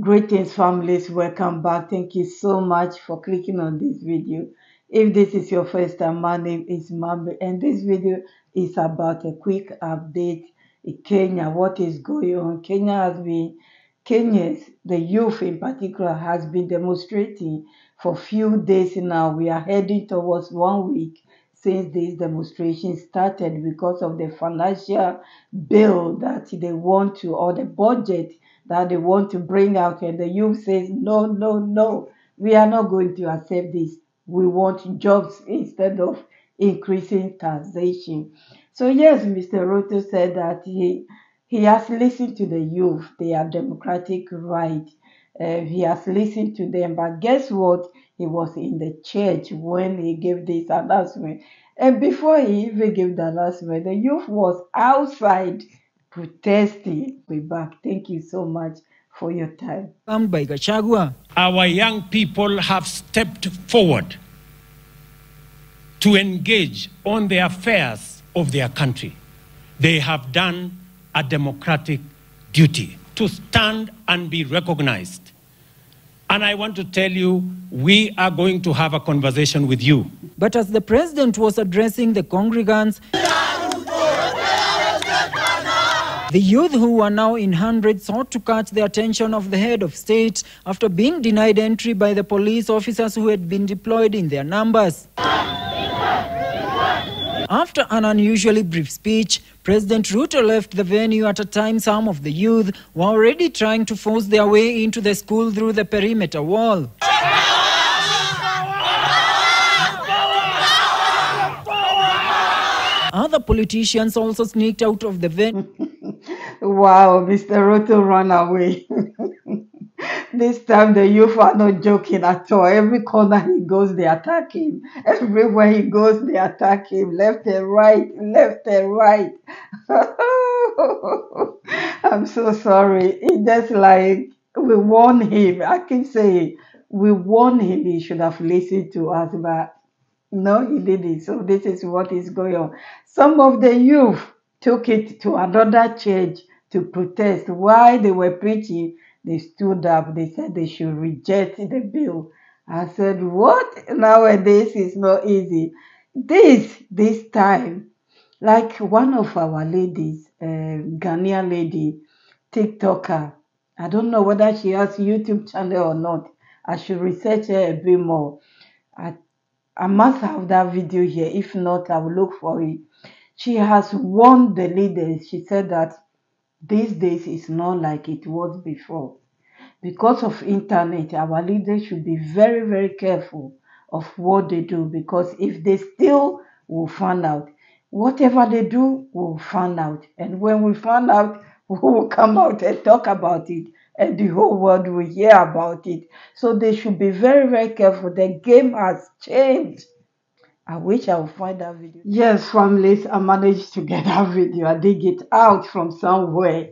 Greetings families, welcome back. Thank you so much for clicking on this video. If this is your first time, my name is Mambi and this video is about a quick update in Kenya. What is going on? Kenya has been, Kenyans, the youth in particular, has been demonstrating for few days now. We are heading towards one week since this demonstration started because of the financial bill that they want to, or the budget that they want to bring out. And the youth says, no, no, no, we are not going to accept this. We want jobs instead of increasing taxation. So yes, Mr. Ruto said that he, he has listened to the youth. They are democratic right. Uh, he has listened to them. But guess what? He was in the church when he gave this announcement. And before he even gave the announcement, the youth was outside protesting. We back. Thank you so much for your time. by Gachagua. Our young people have stepped forward to engage on the affairs of their country. They have done a democratic duty to stand and be recognized. And I want to tell you, we are going to have a conversation with you. But as the president was addressing the congregants, the youth who were now in hundreds sought to catch the attention of the head of state after being denied entry by the police officers who had been deployed in their numbers. After an unusually brief speech, President Ruto left the venue at a time some of the youth were already trying to force their way into the school through the perimeter wall. Other politicians also sneaked out of the venue. wow, Mr. Ruto ran away. this time the youth are not joking at all. Every corner he goes, they attack him. Everywhere he goes, they attack him. Left and right, left and right. I'm so sorry. It's just like we warn him. I can say we warn him. He should have listened to us, but no, he didn't. So this is what is going on. Some of the youth took it to another church to protest. While they were preaching, they stood up. They said they should reject the bill. I said, what? Nowadays is not easy. This, this time, like one of our ladies, uh, Ghanaian lady, TikToker, I don't know whether she has YouTube channel or not. I should research her a bit more. I I must have that video here. If not, I will look for it. She has warned the leaders. She said that these days is not like it was before. Because of internet, our leaders should be very, very careful of what they do because if they steal, we'll find out. Whatever they do, we'll find out. And when we find out, we will come out and talk about it and the whole world will hear about it. So they should be very, very careful. The game has changed. I wish I would find that video. Yes, families, I managed to get that video. I dig it out from somewhere.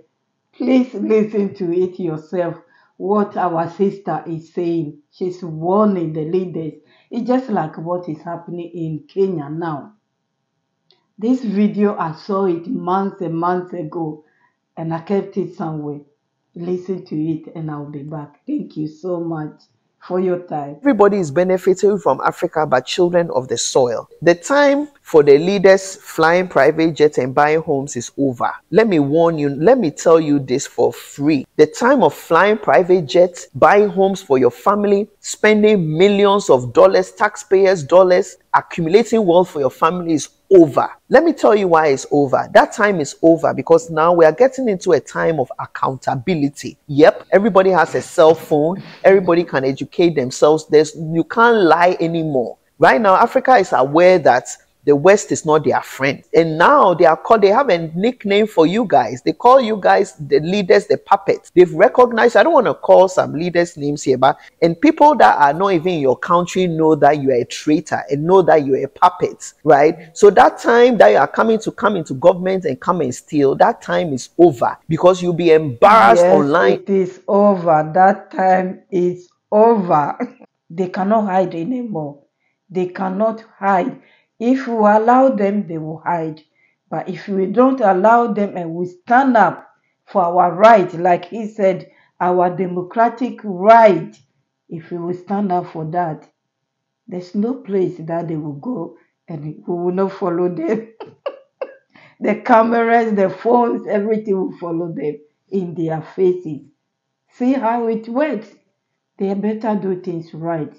Please listen to it yourself. What our sister is saying. She's warning the leaders. It's just like what is happening in Kenya now. This video, I saw it months and months ago, and I kept it somewhere listen to it and I'll be back. Thank you so much for your time. Everybody is benefiting from Africa, but children of the soil. The time for the leaders flying private jets and buying homes is over. Let me warn you, let me tell you this for free. The time of flying private jets, buying homes for your family, spending millions of dollars, taxpayers' dollars, accumulating wealth for your family is over. Let me tell you why it's over. That time is over because now we are getting into a time of accountability. Yep, everybody has a cell phone. Everybody can educate themselves. There's you can't lie anymore. Right now, Africa is aware that the West is not their friend. And now they are called, they have a nickname for you guys. They call you guys the leaders, the puppets. They've recognized, I don't want to call some leaders' names here, but and people that are not even in your country know that you are a traitor and know that you're a puppet, right? So that time that you are coming to come into government and come and steal, that time is over because you'll be embarrassed yes, online. It is over. That time is over. they cannot hide anymore. They cannot hide if we allow them, they will hide. But if we don't allow them and we stand up for our right, like he said, our democratic right, if we will stand up for that, there's no place that they will go and we will not follow them. the cameras, the phones, everything will follow them in their faces. See how it works. They better do things right.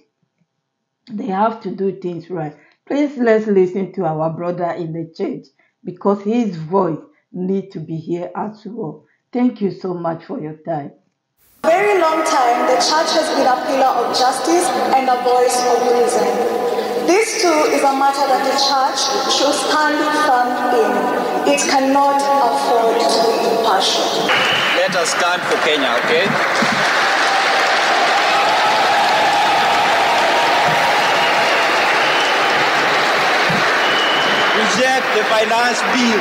They have to do things right. Please let's listen to our brother in the church because his voice need to be here as well. Thank you so much for your time. For very long time, the church has been a pillar of justice and a voice of reason. This too is a matter that the church should stand firm in. It cannot afford to be impartial. Let us stand for Kenya, okay? Reject the finance bill.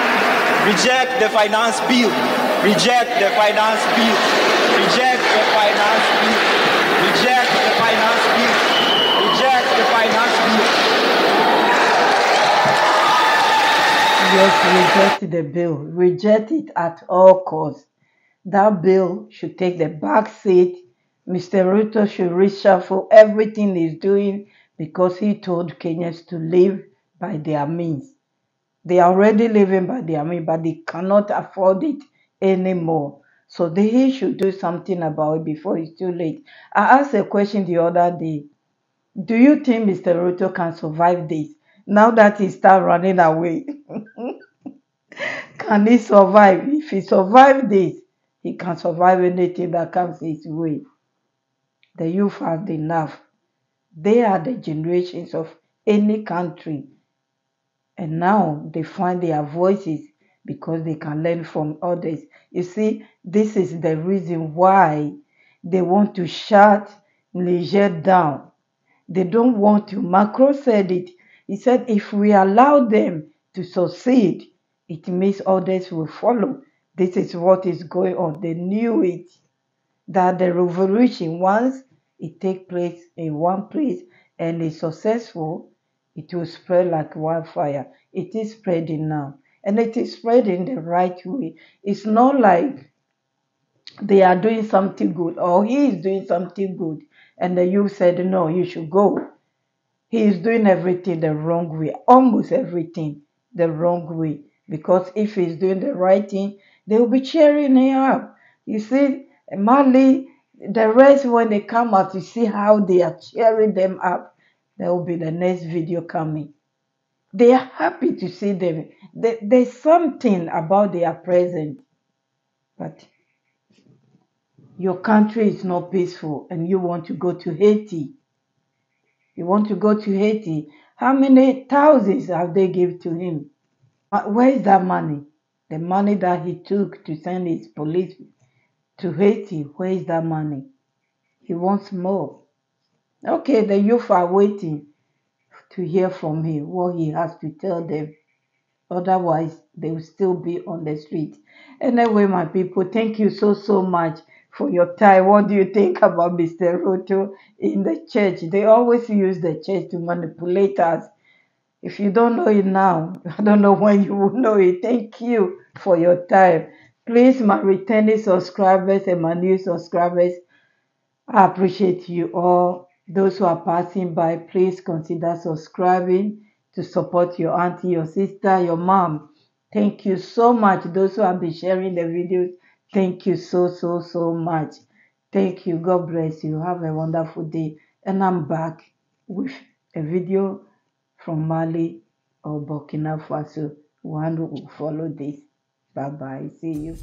Reject the finance bill. Reject the finance bill. Reject the finance bill. Reject the finance bill. Reject the finance bill. Yes, reject the bill. Reject it at all costs. That bill should take the back seat. Mr. Ruto should reshuffle everything he's doing because he told Kenyans to live by their means. They are already living by their means, but they cannot afford it anymore. So they should do something about it before it's too late. I asked a question the other day. Do you think Mr. Ruto can survive this now that he start running away? can he survive? If he survive this, he can survive anything that comes his way. The youth have enough. They are the generations of any country. And now they find their voices because they can learn from others. You see, this is the reason why they want to shut Niger down. They don't want to. Macron said it. He said, if we allow them to succeed, it means others will follow. This is what is going on. They knew it. That the revolution, once it takes place in one place and is successful, it will spread like wildfire. It is spreading now. And it is spreading the right way. It's not like they are doing something good or he is doing something good and the youth said, no, you should go. He is doing everything the wrong way, almost everything the wrong way. Because if he's doing the right thing, they will be cheering him up. You see, Mali, the rest, when they come out, you see how they are cheering them up. There will be the next video coming. They are happy to see them. There's something about their presence. But your country is not peaceful and you want to go to Haiti. You want to go to Haiti. How many thousands have they given to him? Uh, Where is that money? The money that he took to send his police to Haiti, where is that money? He wants more. Okay, the youth are waiting to hear from him what he has to tell them. Otherwise, they will still be on the street. Anyway, my people, thank you so, so much for your time. What do you think about Mr. Ruto in the church? They always use the church to manipulate us. If you don't know it now, I don't know when you will know it. Thank you for your time. Please, my returning subscribers and my new subscribers, I appreciate you all. Those who are passing by, please consider subscribing to support your auntie, your sister, your mom. Thank you so much. Those who have been sharing the videos, thank you so, so, so much. Thank you. God bless you. Have a wonderful day. And I'm back with a video from Mali or Burkina Faso. One who will follow this. Bye bye. See you.